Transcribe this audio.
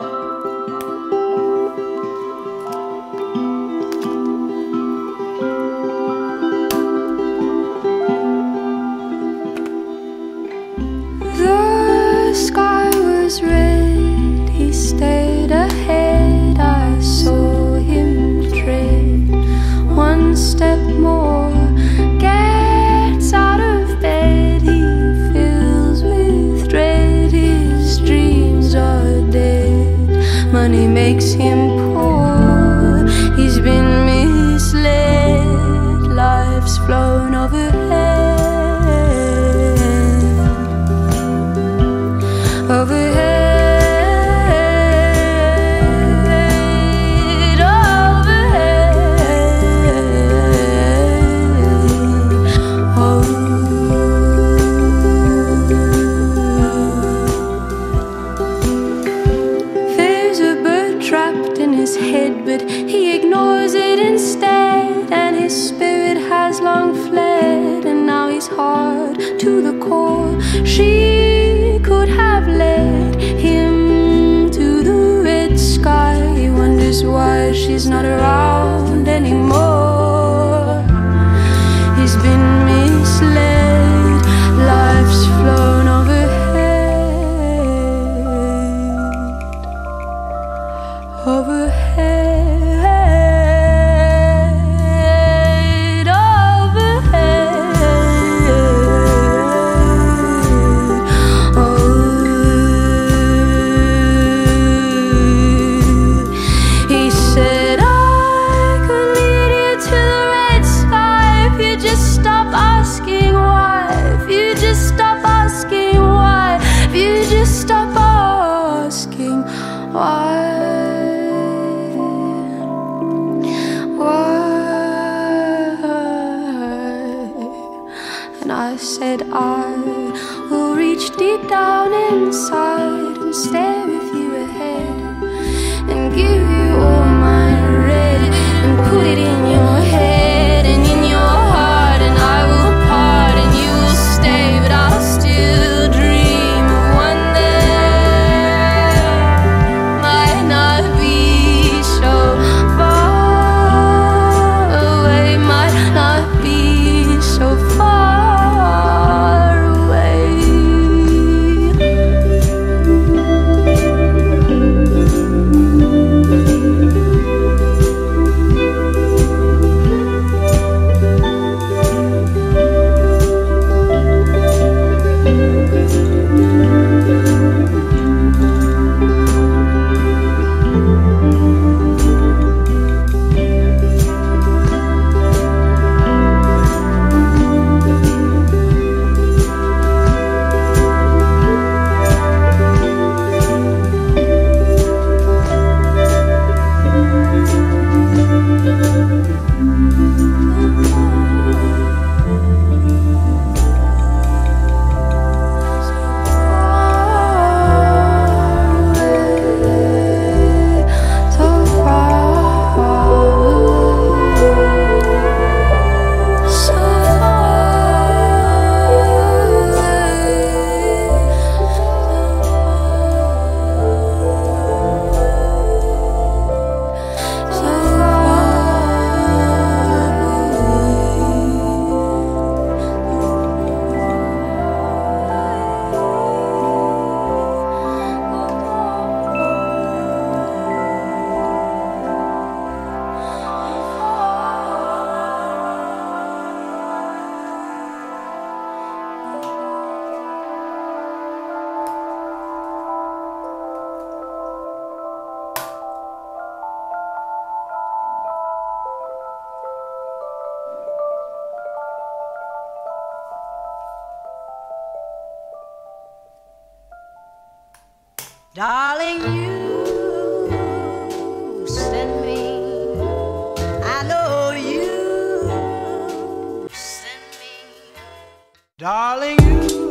The Money makes him poor. He's been misled. Life's flown overhead. His head, but he ignores it instead. And his spirit has long fled, and now he's hard to the core. She could have led him to the red sky. He wonders why she's not around anymore. He's been misled, life's flown said I will reach deep down inside and stare Darling, you send me. I know you send me. Darling, you